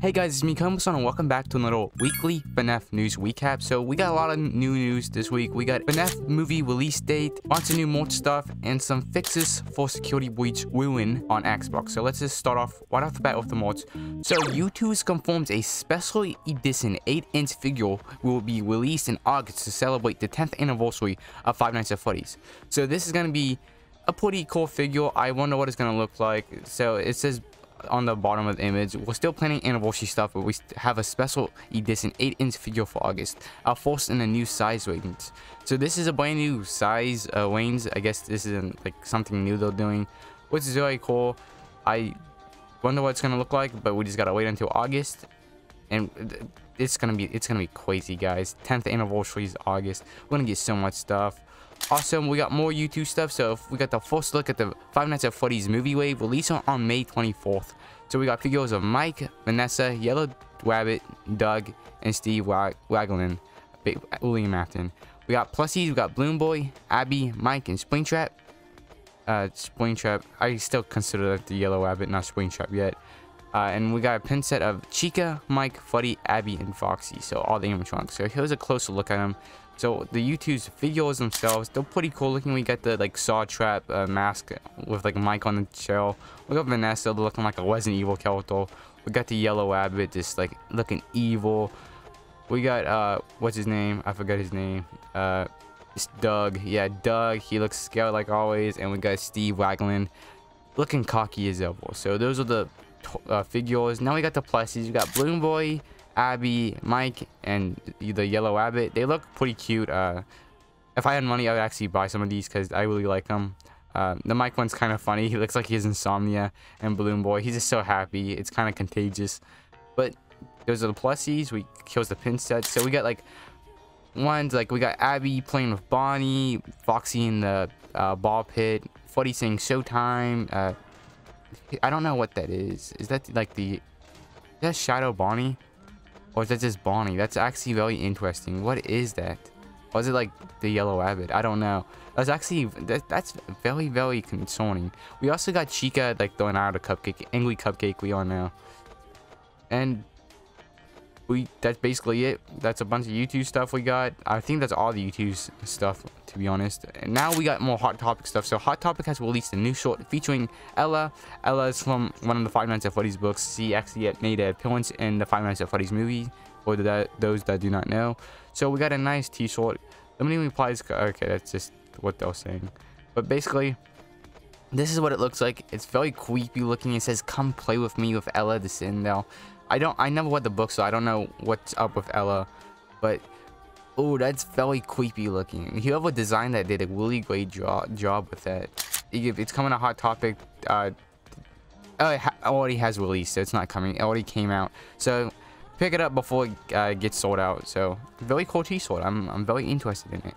Hey guys, it's me, Komasan, and welcome back to a little weekly FNAF news recap. So we got a lot of new news this week. We got FNAF movie release date, lots of new mod stuff, and some fixes for Security Breach Ruin on Xbox. So let's just start off right off the bat with the mods. So Youtooz confirms a special edition 8-inch figure will be released in August to celebrate the 10th anniversary of Five Nights at Freddy's. So this is going to be a pretty cool figure. I wonder what it's going to look like. So it says on the bottom of the image. We're still planning anniversary stuff, but we have a special edition 8-inch figure for August. Our first in a new size range. So this is a brand new size uh, range. I guess this is like something new they're doing, which is really cool. I wonder what it's gonna look like, but we just gotta wait until August, and it's gonna be it's gonna be crazy, guys. 10th anniversary is August. We're gonna get so much stuff. Awesome, we got more Youtooz stuff. So we got the first look at the Five Nights at Freddy's movie wave release on May 24th. So we got figures of Mike, Vanessa, Yellow Rabbit, Doug, and Steve Wag Waglin, William Afton. We got plushies, we got Balloon Boy, Abby, Mike, and Springtrap. Uh, Springtrap, I still consider that the Yellow Rabbit, not Springtrap yet. Uh, and we got a pin set of Chica, Mike, Fuddy, Abby, and Foxy. So all the animatronics. So here's a closer look at them. So the Youtooz figures themselves, they're pretty cool looking. We got the like saw trap uh, mask with like Mike on the shell. We got Vanessa looking like a Resident Evil character. We got the yellow rabbit just like looking evil. We got uh what's his name? I forgot his name. Uh it's Doug. Yeah, Doug. He looks scared like always. And we got Steve Wagland looking cocky as ever. So those are the uh, figures. Now we got the plushies. We got Balloon Boy, Abby, Mike, and the Yellow Rabbit. They look pretty cute. Uh, if I had money, I would actually buy some of these because I really like them. Uh, the Mike one's kind of funny. He looks like he has insomnia. And Balloon Boy, he's just so happy. It's kind of contagious. But those are the plushies. We kills the pin set. So we got like ones like we got Abby playing with Bonnie, Foxy in the uh, ball pit, Fuddy saying Showtime. Uh, I don't know what that is. Is that like the is that Shadow Bonnie? Or is that just Bonnie? That's actually very interesting. What is that? Was it like the yellow rabbit? I don't know. That's actually that, that's very very concerning. We also got Chica like throwing out a cupcake, angry cupcake. We all know. And we that's basically it. That's a bunch of Youtooz stuff we got. I think that's all the Youtooz stuff to be honest. And now we got more Hot Topic stuff. So Hot Topic has released a new short featuring Ella. Ella is from one of the Five Nights at Freddy's books. She actually made an appearance in the Five Nights at Freddy's movie. For those that do not know. So we got a nice t-shirt. The many replies. Okay, that's just what they're saying. But basically, this is what it looks like. It's very creepy looking. It says, "Come play with me with Ella the Citadel." I don't. I never read the book, so I don't know what's up with Ella. But oh, that's very creepy looking. Whoever designed that did a really great job job with that. It's coming a hot topic. Uh, oh, it already has released, so it's not coming. It already came out. So pick it up before it uh, gets sold out. So very cool T-shirt. I'm I'm very interested in it.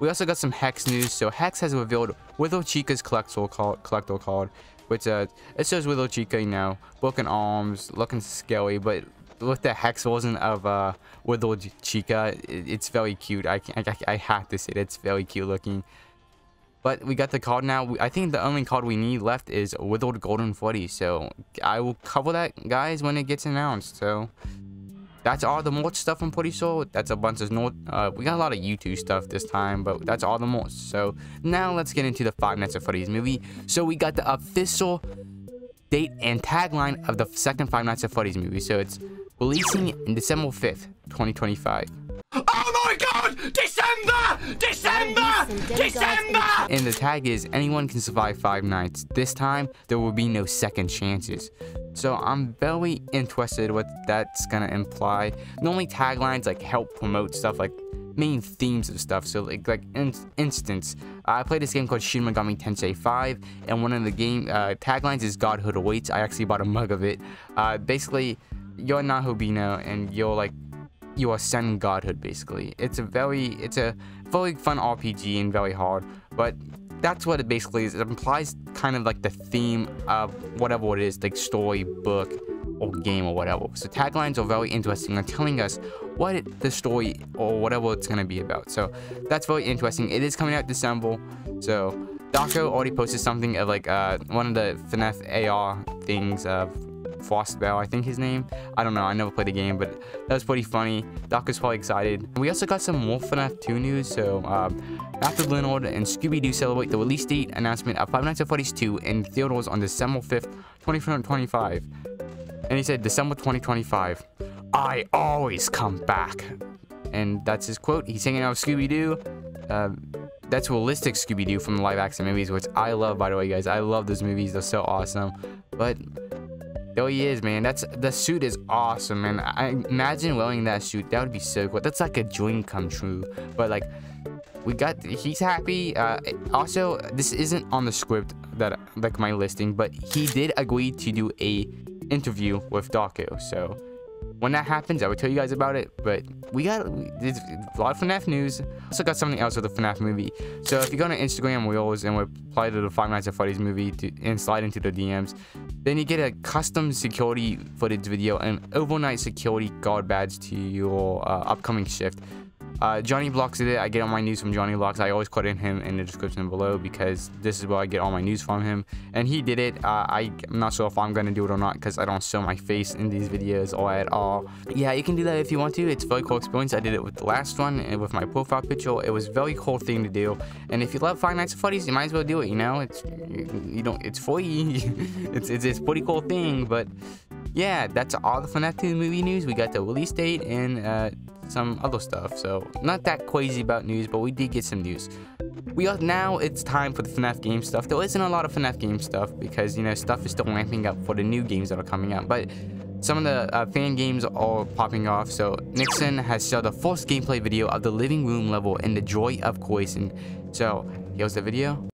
We also got some Hex news. So Hex has revealed Withered Chica's collector card, collector card, which uh, it shows Withered Chica, you know, broken arms, looking scary, but with the Hex version of uh, Withered Chica, it, it's very cute. I, I, I have to say, it's very cute looking. But we got the card now. I think the only card we need left is Withered Golden Freddy. So I will cover that, guys, when it gets announced. So that's all the more stuff I'm pretty sure. That's a bunch of note. Uh, we got a lot of Youtooz stuff this time, but that's all the most. So now let's get into the Five Nights at Freddy's movie. So we got the official date and tagline of the second Five Nights at Freddy's movie. So it's releasing in December 5th, 2025. Oh my god! December! December! December! And the tag is anyone can survive five nights. This time, there will be no second chances. So I'm very interested what that's gonna imply. Normally taglines like help promote stuff like main themes of stuff. So like like in instance, I played this game called Shin Megami Tensei 5, and one of the game uh, taglines is Godhood awaits. I actually bought a mug of it. Uh, basically, you're Nahobino, and you're like you are ascend godhood basically. It's a very it's a very fun RPG and very hard, but that's what it basically is. It implies kind of like the theme of whatever it is, like story, book, or game or whatever. So taglines are very interesting and telling us what it, the story or whatever it's gonna be about. So that's very interesting. It is coming out December. So Dawko already posted something of like uh, one of the FNAF AR things of Frostbear, I think his name. I don't know, I never played the game, but that was pretty funny. Doc was probably excited. We also got some more FNAF 2 news, so um, Matthew Lillard and Scooby-Doo celebrate the release date announcement of Five Nights at Freddy's 2 in theaters on December 5th, 2025. And he said, December 2025, I always come back. And that's his quote. He's hanging out with Scooby-Doo. Uh, that's realistic Scooby-Doo from the live action movies, which I love, by the way, guys. I love those movies. They're so awesome. But there he is, man. That's the suit is awesome, man. I imagine wearing that suit. That would be so cool. That's like a dream come true. But like, we got he's happy. Uh, also, this isn't on the script that like my listing, but he did agree to do a interview with Dawko. So when that happens, I will tell you guys about it. But we got a lot of FNAF news. Also got something else with the FNAF movie. So if you go to Instagram Reels and reply to the Five Nights at Freddy's movie to, and slide into the DMs, then you get a custom security footage video and overnight security guard badge to your uh, upcoming shift. Uh, Jonny Blox did it. I get all my news from Jonny Blox. I always credit him in the description below because this is where I get all my news from him. And he did it. Uh, I'm not sure if I'm going to do it or not because I don't show my face in these videos or at all. Yeah, you can do that if you want to. It's a very cool experience. I did it with the last one and with my profile picture. It was a very cool thing to do. And if you love Five Nights at Freddy's, you might as well do it. You know, it's you don't. It's free. it's, it's it's a pretty cool thing. But yeah, that's all the FNAF 2 movie news. We got the release date and uh, some other stuff. So not that crazy about news, but we did get some news. We are now it's time for the FNAF game stuff. There isn't a lot of FNAF game stuff because you know stuff is still ramping up for the new games that are coming out. But some of the uh, fan games are popping off. So Nikson has showed the first gameplay video of the living room level in the Joy of Creation. So here's the video.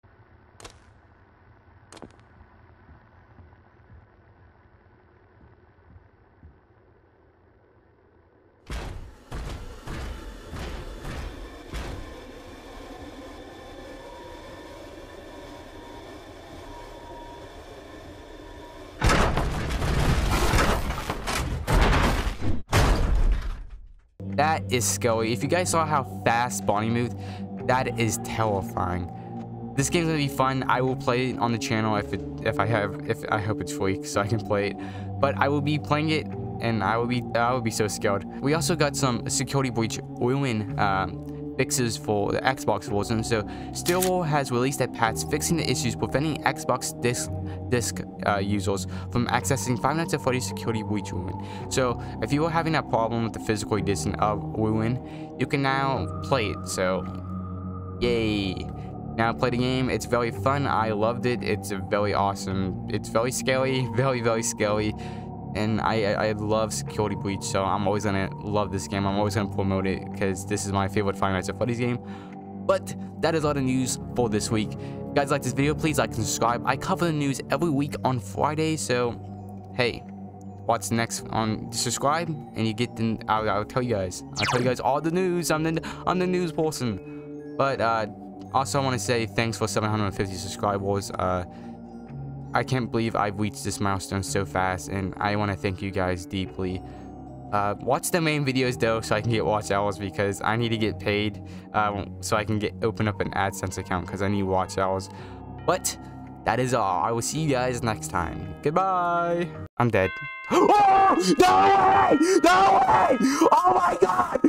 That is scary. If you guys saw how fast Bonnie moved, that is terrifying. This game's gonna be fun. I will play it on the channel if it if I have if I hope it's free so I can play it. But I will be playing it and I will be I will be so scared. We also got some security breach ruin um, fixes for the Xbox version. So Steel Wool has released a patch fixing the issues preventing Xbox disc disc uh, users from accessing Five Nights at Freddy's Security Breach Ruin. So if you were having that problem with the physical edition of Ruin, you can now play it. So yay! Now play the game. It's very fun. I loved it. It's very awesome. It's very scary. Very very scary and I, I love Security Breach, so I'm always gonna love this game. I'm always gonna promote it because this is my favorite Five Nights at Freddy's game. But that is all the news for this week. Guys like this video, please like and subscribe. I cover the news every week on Friday, so hey, what's next on subscribe and you get the I'll, I'll, tell you guys. I'll tell you guys all the news. I'm the I'm the news person. But uh, also I want to say thanks for 750 subscribers. Uh, I can't believe I've reached this milestone so fast, and I want to thank you guys deeply. Uh, watch the main videos though, so I can get watch hours because I need to get paid, um, so I can get open up an AdSense account because I need watch hours. But that is all. I will see you guys next time. Goodbye. I'm dead. Oh, no way! No way! Oh my god!